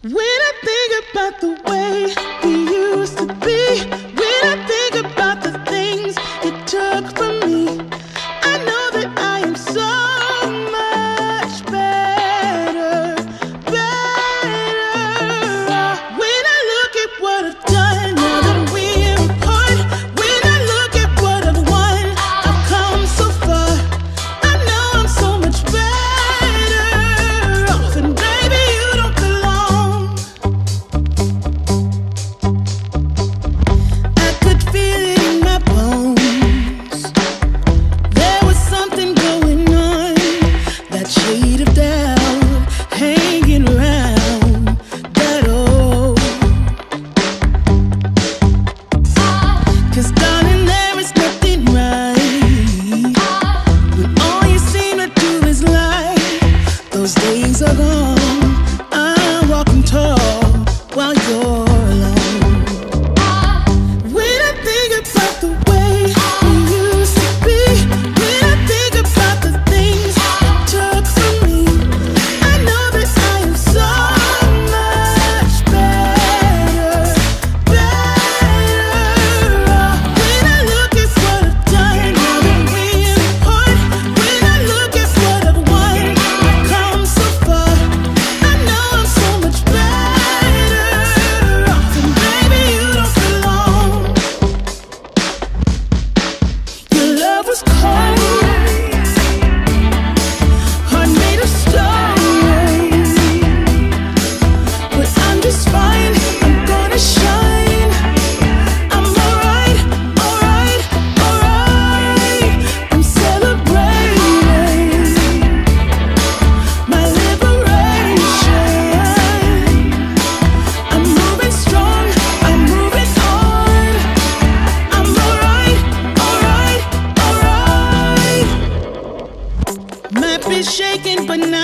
When I think about the way we used to be, when I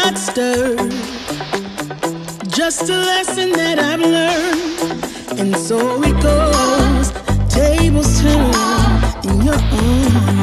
not stirred. Just a lesson that I've learned. And so it goes, tables turn in your.